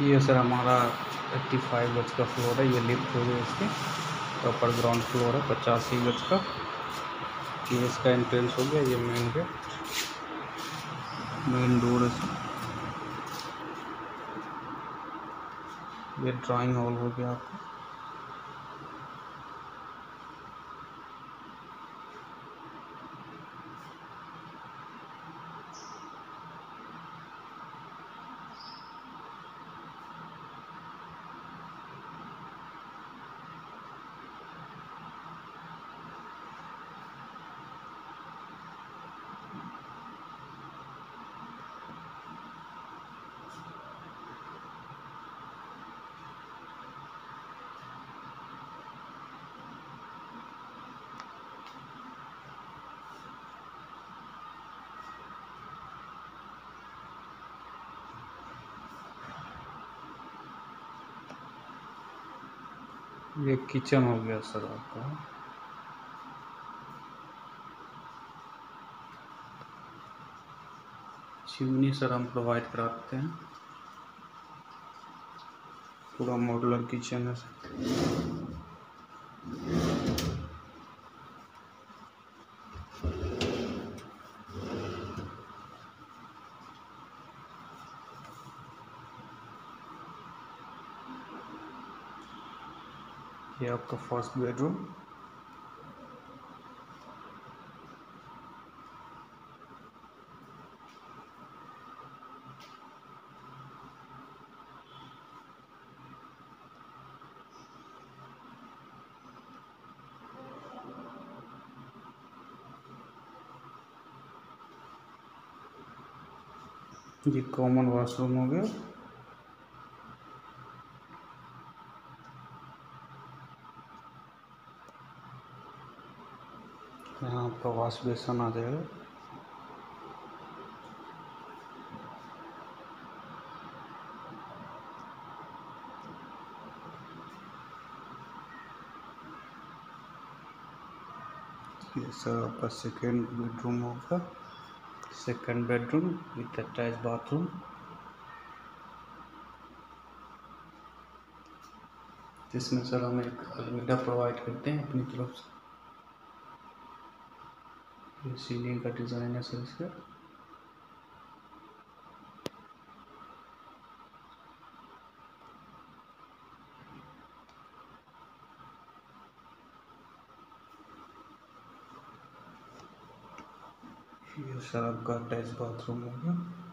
ये सर हमारा eighty five गज का फ्लोर है, ये लिफ्ट हो गया इसके। प्रॉपर ग्राउंड फ्लोर है, पचासी गज का। ये इसका एंट्रेंस हो गया, ये मेन गेट मेन डोर है ये ड्राइंग हॉल हो गया आपका। ये किचन हो गया सर आपका। चिमनी सर हम प्रोवाइड कराते हैं। पूरा मॉडलर किचन है सर। ये आपका फ़र्स्ट बेडरूम ये कॉमन वॉशरूम हो गया। यहाँ आपका वाश बेसन आ जाएगा। ये सर, आपका सेकेंड बेडरूम होगा। Second bedroom with attach bathroom जिसमें सर हम एक अलमीरा प्रोवाइड करते हैं अपनी तरफ़ से। सीलिंग का डिज़ाइन है सर इसका। ये सर आपका अटैच बाथरूम होगा